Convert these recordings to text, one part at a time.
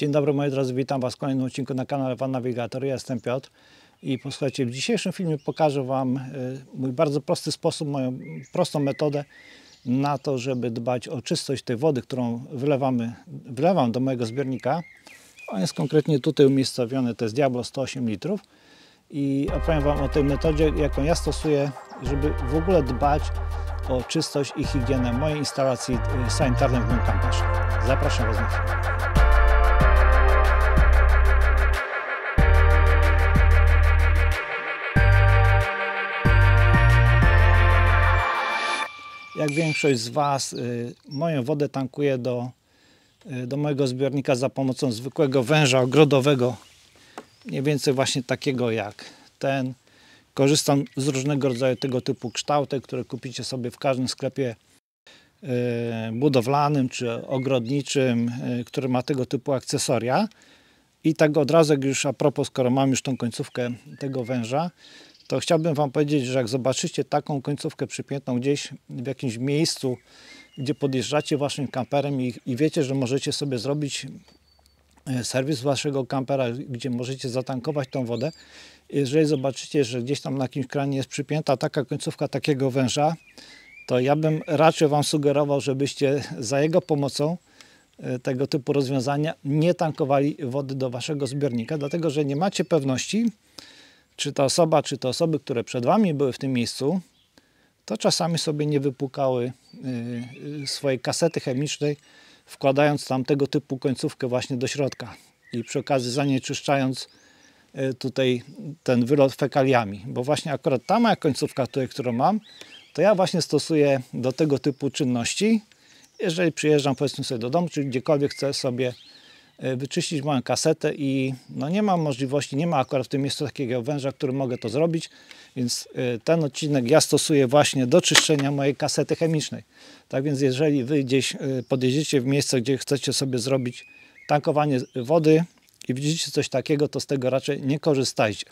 Dzień dobry moi drodzy, witam Was w kolejnym odcinku na kanale Pan Navigator. Ja jestem Piotr i posłuchajcie, w dzisiejszym filmie pokażę Wam y, mój bardzo prosty sposób, moją prostą metodę na to, żeby dbać o czystość tej wody, którą wylewamy, wylewam do mojego zbiornika. On jest konkretnie tutaj umiejscowiony, to jest Diablo 108 litrów i opowiem Wam o tej metodzie, jaką ja stosuję, żeby w ogóle dbać o czystość i higienę mojej instalacji y, sanitarnej w moim kamperze. Zapraszam Was na film. Jak większość z Was, y, moją wodę tankuję do, y, do mojego zbiornika za pomocą zwykłego węża ogrodowego, mniej więcej właśnie takiego jak ten. Korzystam z różnego rodzaju tego typu kształtek, które kupicie sobie w każdym sklepie y, budowlanym czy ogrodniczym, który ma tego typu akcesoria. I tak od razu, jak już a propos, skoro mam już tą końcówkę tego węża, to chciałbym Wam powiedzieć, że jak zobaczycie taką końcówkę przypiętą gdzieś w jakimś miejscu, gdzie podjeżdżacie Waszym kamperem i, i wiecie, że możecie sobie zrobić e, serwis Waszego kampera, gdzie możecie zatankować tą wodę, jeżeli zobaczycie, że gdzieś tam na jakimś kranie jest przypięta taka końcówka takiego węża, to ja bym raczej Wam sugerował, żebyście za jego pomocą e, tego typu rozwiązania nie tankowali wody do Waszego zbiornika, dlatego że nie macie pewności, czy ta osoba, czy te osoby, które przed Wami były w tym miejscu, to czasami sobie nie wypukały y, y, swojej kasety chemicznej, wkładając tam tego typu końcówkę właśnie do środka i przy okazji zanieczyszczając y, tutaj ten wylot fekaliami, bo właśnie akurat ta moja końcówka, tutaj, którą mam, to ja właśnie stosuję do tego typu czynności, jeżeli przyjeżdżam powiedzmy sobie do domu, czy gdziekolwiek chcę sobie wyczyścić moją kasetę i no nie mam możliwości, nie ma akurat w tym miejscu takiego węża, który mogę to zrobić, więc e, ten odcinek ja stosuję właśnie do czyszczenia mojej kasety chemicznej. Tak więc jeżeli Wy gdzieś e, podjedziecie w miejsce, gdzie chcecie sobie zrobić tankowanie wody i widzicie coś takiego, to z tego raczej nie korzystajcie.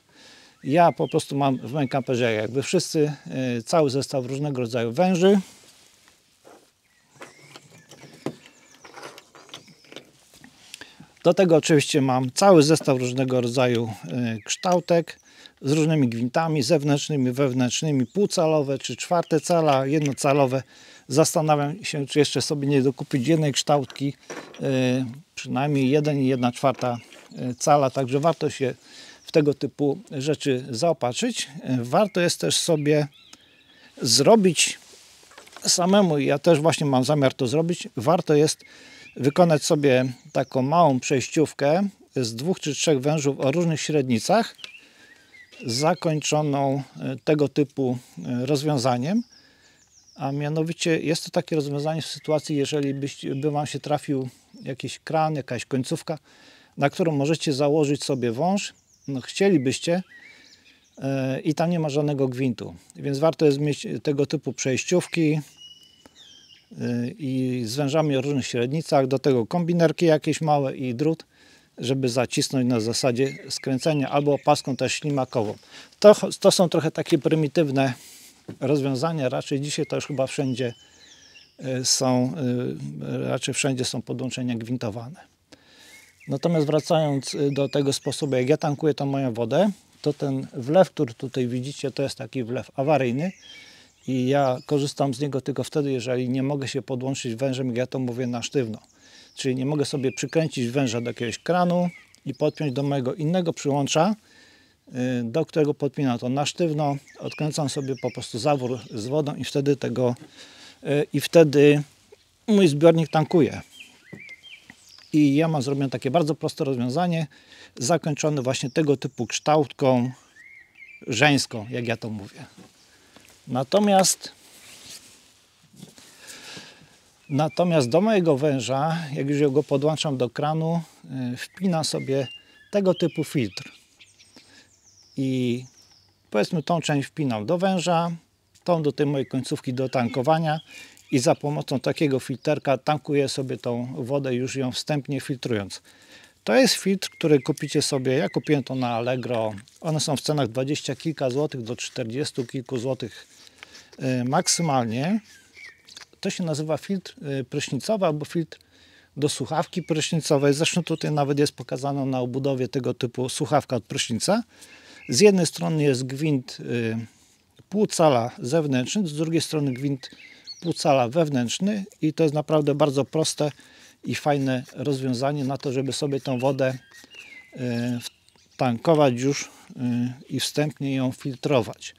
Ja po prostu mam w moim kamperze, jakby wszyscy, cały zestaw różnego rodzaju węży, Do tego oczywiście mam cały zestaw różnego rodzaju e, kształtek z różnymi gwintami zewnętrznymi, wewnętrznymi, półcalowe czy czwarte cala, jednocalowe. Zastanawiam się, czy jeszcze sobie nie dokupić jednej kształtki, e, przynajmniej 1 i 1 czwarta e, cala, także warto się w tego typu rzeczy zaopatrzyć. Warto jest też sobie zrobić samemu, ja też właśnie mam zamiar to zrobić, warto jest wykonać sobie taką małą przejściówkę z dwóch czy trzech wężów o różnych średnicach zakończoną e, tego typu e, rozwiązaniem. A mianowicie jest to takie rozwiązanie w sytuacji, jeżeli by Wam się trafił jakiś kran, jakaś końcówka, na którą możecie założyć sobie wąż. No, chcielibyście e, i tam nie ma żadnego gwintu. Więc warto jest mieć tego typu przejściówki, i z o różnych średnicach, do tego kombinerki jakieś małe i drut, żeby zacisnąć na zasadzie skręcenia albo opaską też ślimakową. To, to są trochę takie prymitywne rozwiązania, raczej dzisiaj to już chyba wszędzie y, są, y, raczej wszędzie są podłączenia gwintowane. Natomiast wracając do tego sposobu, jak ja tankuję tą moją wodę, to ten wlew, który tutaj widzicie, to jest taki wlew awaryjny, i ja korzystam z niego tylko wtedy, jeżeli nie mogę się podłączyć wężem, jak ja to mówię, na sztywno. Czyli nie mogę sobie przykręcić węża do jakiegoś kranu i podpiąć do mojego innego przyłącza, y, do którego podpinam to na sztywno, odkręcam sobie po prostu zawór z wodą i wtedy tego y, i wtedy mój zbiornik tankuje. I ja mam zrobione takie bardzo proste rozwiązanie, zakończone właśnie tego typu kształtką żeńską, jak ja to mówię. Natomiast Natomiast do mojego węża, jak już go podłączam do kranu, y, wpina sobie tego typu filtr. I powiedzmy tą część wpinam do węża, tą do tej mojej końcówki do tankowania i za pomocą takiego filterka tankuję sobie tą wodę już ją wstępnie filtrując. To jest filtr, który kupicie sobie, ja kupiłem to na Allegro. One są w cenach 20 kilka złotych do 40 kilku złotych e, maksymalnie. To się nazywa filtr e, prysznicowy albo filtr do słuchawki prysznicowej. Zresztą tutaj nawet jest pokazana na obudowie tego typu słuchawka od prysznica. Z jednej strony jest gwint y, pół cala zewnętrzny, z drugiej strony gwint pół cala wewnętrzny i to jest naprawdę bardzo proste i fajne rozwiązanie na to, żeby sobie tą wodę y, tankować już y, i wstępnie ją filtrować.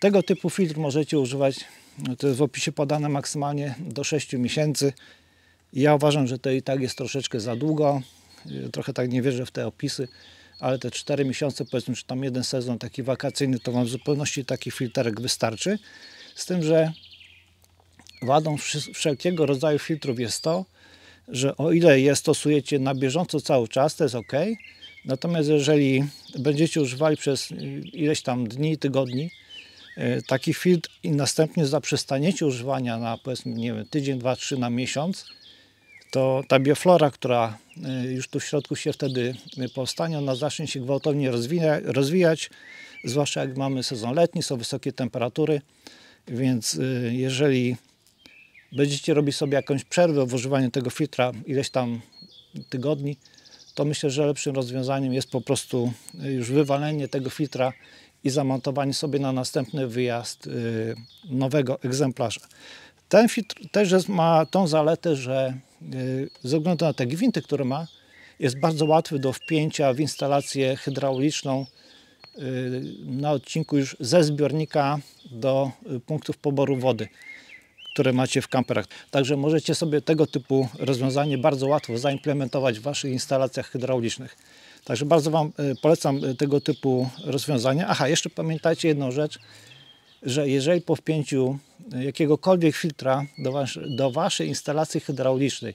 Tego typu filtr możecie używać, no to jest w opisie podane maksymalnie do 6 miesięcy. Ja uważam, że to i tak jest troszeczkę za długo. Trochę tak nie wierzę w te opisy, ale te 4 miesiące, powiedzmy, czy tam jeden sezon taki wakacyjny, to Wam w zupełności taki filterek wystarczy. Z tym, że wadą wszelkiego rodzaju filtrów jest to, że o ile je stosujecie na bieżąco cały czas, to jest ok. Natomiast jeżeli będziecie używali przez ileś tam dni, tygodni e, taki filtr i następnie zaprzestaniecie używania na powiedzmy, nie wiem, tydzień, dwa, trzy na miesiąc, to ta bioflora, która e, już tu w środku się wtedy powstanie, ona zacznie się gwałtownie rozwija, rozwijać, zwłaszcza jak mamy sezon letni, są wysokie temperatury, więc jeżeli będziecie robić sobie jakąś przerwę w używaniu tego filtra ileś tam tygodni, to myślę, że lepszym rozwiązaniem jest po prostu już wywalenie tego filtra i zamontowanie sobie na następny wyjazd y, nowego egzemplarza. Ten filtr też ma tą zaletę, że y, ze względu na te gwinty, które ma, jest bardzo łatwy do wpięcia w instalację hydrauliczną na odcinku już ze zbiornika do punktów poboru wody które macie w kamperach. Także możecie sobie tego typu rozwiązanie bardzo łatwo zaimplementować w Waszych instalacjach hydraulicznych. Także bardzo Wam e, polecam e, tego typu rozwiązania. Aha, jeszcze pamiętajcie jedną rzecz, że jeżeli po wpięciu jakiegokolwiek filtra do, was, do Waszej instalacji hydraulicznej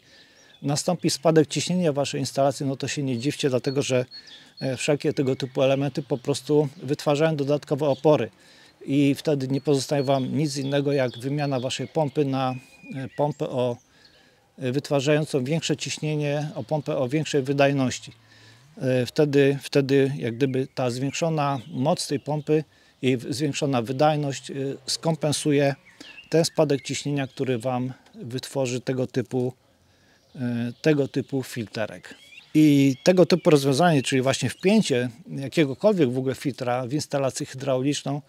nastąpi spadek ciśnienia Waszej instalacji, no to się nie dziwcie, dlatego że e, wszelkie tego typu elementy po prostu wytwarzają dodatkowe opory i wtedy nie pozostaje Wam nic innego jak wymiana Waszej pompy na e, pompę o e, wytwarzającą większe ciśnienie, o pompę o większej wydajności. E, wtedy, wtedy jak gdyby ta zwiększona moc tej pompy i zwiększona wydajność skompensuje ten spadek ciśnienia, który Wam wytworzy tego typu, tego typu filterek. I tego typu rozwiązanie, czyli właśnie wpięcie jakiegokolwiek w ogóle filtra w instalację hydrauliczną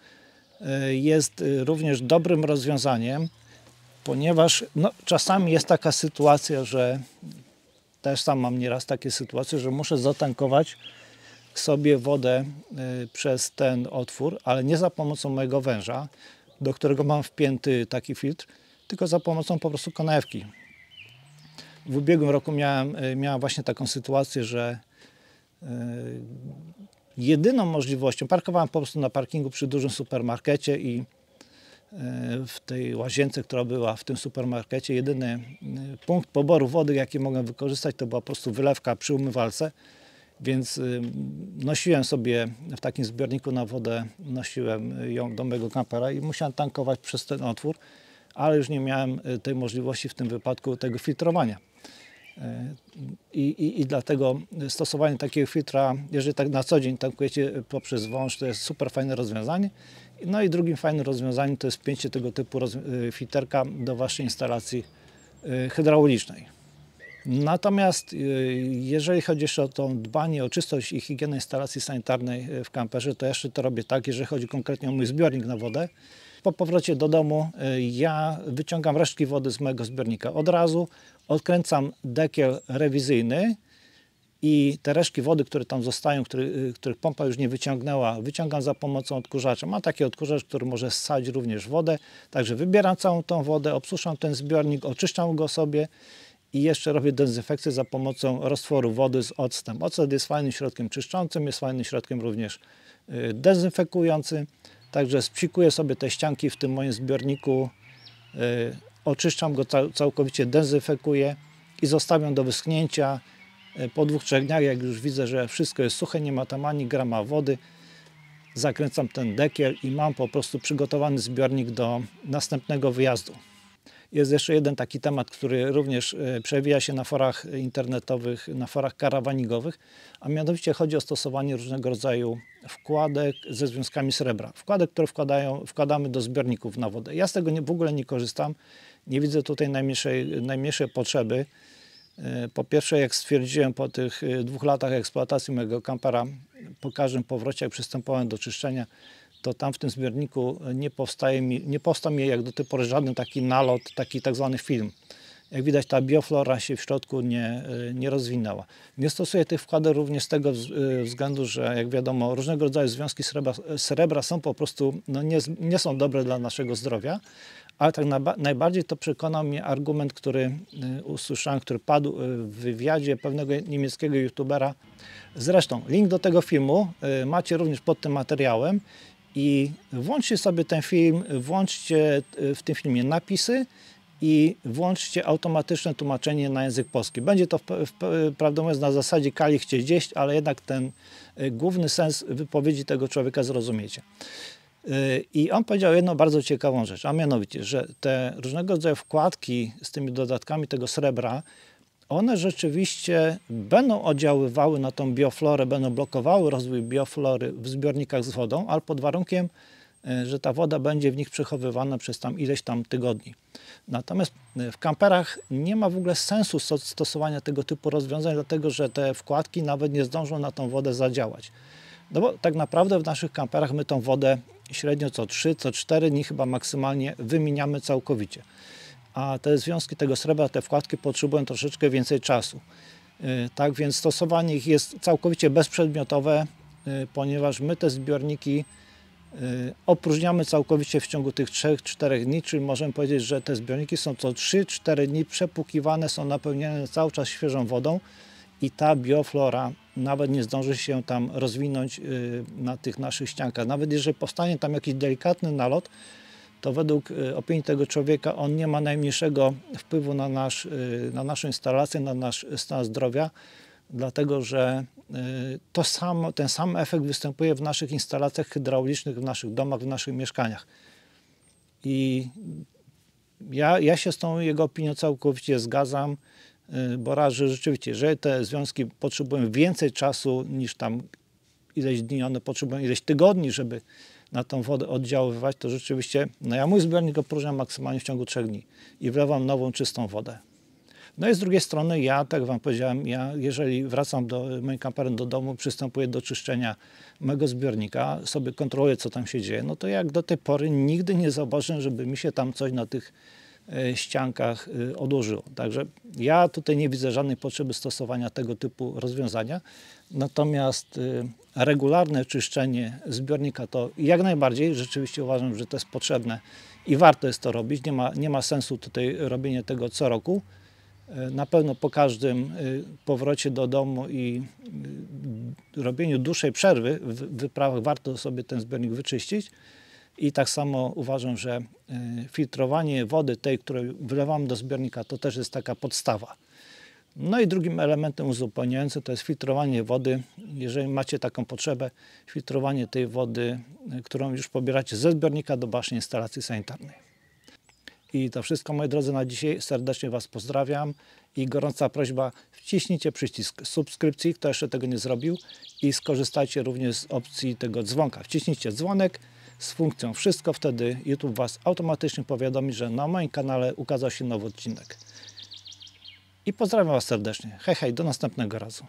jest e, również dobrym rozwiązaniem, ponieważ no, czasami jest taka sytuacja, że też sam mam nieraz takie sytuacje, że muszę zatankować sobie wodę e, przez ten otwór, ale nie za pomocą mojego węża, do którego mam wpięty taki filtr, tylko za pomocą po prostu konewki. W ubiegłym roku miałem, miałem właśnie taką sytuację, że jedyną możliwością, parkowałem po prostu na parkingu przy dużym supermarkecie i e, w tej łazience, która była w tym supermarkecie, jedyny e, punkt poboru wody, jaki mogłem wykorzystać, to była po prostu wylewka przy umywalce, więc e, nosiłem sobie w takim zbiorniku na wodę, nosiłem ją do mojego kampera i musiałem tankować przez ten otwór, ale już nie miałem tej możliwości w tym wypadku tego filtrowania. I, i, I, dlatego stosowanie takiego filtra, jeżeli tak na co dzień tankujecie poprzez wąż, to jest super fajne rozwiązanie. No i drugim fajnym rozwiązaniem to jest wpięcie tego typu y, filterka do Waszej instalacji y, hydraulicznej. Natomiast y, jeżeli chodzi jeszcze o to dbanie o czystość i higienę instalacji sanitarnej w kamperze, to jeszcze to robię tak, jeżeli chodzi konkretnie o mój zbiornik na wodę. Po powrocie do domu ja wyciągam resztki wody z mojego zbiornika od razu, odkręcam dekiel rewizyjny i te resztki wody, które tam zostają, który, których pompa już nie wyciągnęła, wyciągam za pomocą odkurzacza. Mam taki odkurzacz, który może ssać również wodę, także wybieram całą tą wodę, obsuszam ten zbiornik, oczyszczam go sobie i jeszcze robię dezynfekcję za pomocą roztworu wody z octem. Ocet jest fajnym środkiem czyszczącym, jest fajnym środkiem również y, dezynfekującym. Także spsikuję sobie te ścianki w tym moim zbiorniku y, oczyszczam go całkowicie, dezynfekuję i zostawiam do wyschnięcia. E, po dwóch, trzech dniach, jak już widzę, że wszystko jest suche, nie ma tam ani grama wody, zakręcam ten dekiel i mam po prostu przygotowany zbiornik do następnego wyjazdu. Jest jeszcze jeden taki temat, który również e, przewija się na forach internetowych, na forach karawanigowych, a mianowicie chodzi o stosowanie różnego rodzaju wkładek ze związkami srebra. Wkładek, które wkładają, wkładamy do zbiorników na wodę. Ja z tego nie, w ogóle nie korzystam, nie widzę tutaj najmniejszej, najmniejszej potrzeby. E, Po pierwsze, jak stwierdziłem po tych e, dwóch latach eksploatacji mojego kampera, po każdym powrocie, jak przystępowałem do czyszczenia, to tam w tym zbiorniku nie, powstaje mi, nie powstał mi jak do tej pory żaden taki nalot, taki tak zwany film. Jak widać, ta bioflora się w środku nie, y, nie rozwinęła. Nie stosuję tych wkładów również z tego y, względu, że jak wiadomo, różnego rodzaju związki srebra, srebra są po prostu, no nie, nie są dobre dla naszego zdrowia, ale tak najba- najbardziej to przekonał mnie argument, który y, usłyszałem, który padł w wywiadzie pewnego niemieckiego youtubera. Zresztą link do tego filmu macie również pod tym materiałem i włączcie sobie ten film, włączcie y, w tym filmie napisy i włączcie automatyczne tłumaczenie na język polski. Będzie to mówiąc na zasadzie kali chcieć gdzieś, ale jednak ten y, główny sens wypowiedzi tego człowieka zrozumiecie. Y, I on powiedział jedną bardzo ciekawą rzecz, a mianowicie, że te różnego rodzaju wkładki z tymi dodatkami tego srebra, one rzeczywiście będą oddziaływały na tą bioflorę, będą blokowały rozwój bioflory w zbiornikach z wodą, ale pod warunkiem, y, że ta woda będzie w nich przechowywana przez tam ileś tam tygodni. Natomiast y, w kamperach nie ma w ogóle sensu sto- stosowania tego typu rozwiązań, dlatego że te wkładki nawet nie zdążą na tą wodę zadziałać. No bo tak naprawdę w naszych kamperach my tą wodę średnio co 3, co 4 dni chyba maksymalnie wymieniamy całkowicie. A te związki tego srebra, te wkładki potrzebują troszeczkę więcej czasu. Yy, Tak więc stosowanie ich jest całkowicie bezprzedmiotowe, yy, ponieważ my te zbiorniki yy, opróżniamy całkowicie w ciągu tych 3-4 dni, czyli możemy powiedzieć, że te zbiorniki są co 3-4 dni przepłukiwane, są napełniane cały czas świeżą wodą i ta bioflora nawet nie zdąży się tam rozwinąć y, na tych naszych ściankach. Nawet jeżeli powstanie tam jakiś delikatny nalot, to według y, opinii tego człowieka on nie ma najmniejszego wpływu na, nasz, y, na naszą instalację, na nasz stan zdrowia, dlatego że y, to samo, ten sam efekt występuje w naszych instalacjach hydraulicznych, w naszych domach, w naszych mieszkaniach. I ja, ja się z tą jego opinią całkowicie zgadzam, bo raz, że rzeczywiście, że te związki potrzebują więcej czasu niż tam ileś dni, one potrzebują ileś tygodni, żeby na tą wodę oddziaływać, to rzeczywiście, no ja mój zbiornik opróżniam maksymalnie w ciągu trzech dni i wlewam nową, czystą wodę. No i z drugiej strony ja, tak wam powiedziałem, ja jeżeli wracam do moim kamperem do domu, przystępuję do czyszczenia mego zbiornika, sobie kontroluję, co tam się dzieje, no to jak do tej pory nigdy nie zauważyłem, żeby mi się tam coś na tych ściankach e, odłożyło. Także ja tutaj nie widzę żadnej potrzeby stosowania tego typu rozwiązania. Natomiast e, regularne czyszczenie zbiornika to jak najbardziej rzeczywiście uważam, że to jest potrzebne i warto jest to robić. Nie ma, nie ma sensu tutaj robienia tego co roku. E, Na pewno po każdym powrocie do domu i robieniu dłuższej przerwy w wyprawach warto sobie ten zbiornik wyczyścić. I tak samo uważam, że y, filtrowanie wody tej, którą wlewam do zbiornika, to też jest taka podstawa. No i drugim elementem uzupełniającym to jest filtrowanie wody. Jeżeli macie taką potrzebę, filtrowanie tej wody, y, którą już pobieracie ze zbiornika do waszej instalacji sanitarnej. I to wszystko, moi drodzy, na dzisiaj. Serdecznie Was pozdrawiam i gorąca prośba, wciśnijcie przycisk subskrypcji, kto jeszcze tego nie zrobił i skorzystajcie również z opcji tego dzwonka. Wciśnijcie dzwonek z funkcją wszystko, wtedy YouTube Was automatycznie powiadomi, że na moim kanale ukazał się nowy odcinek. I pozdrawiam Was serdecznie. Hej, hej, do następnego razu.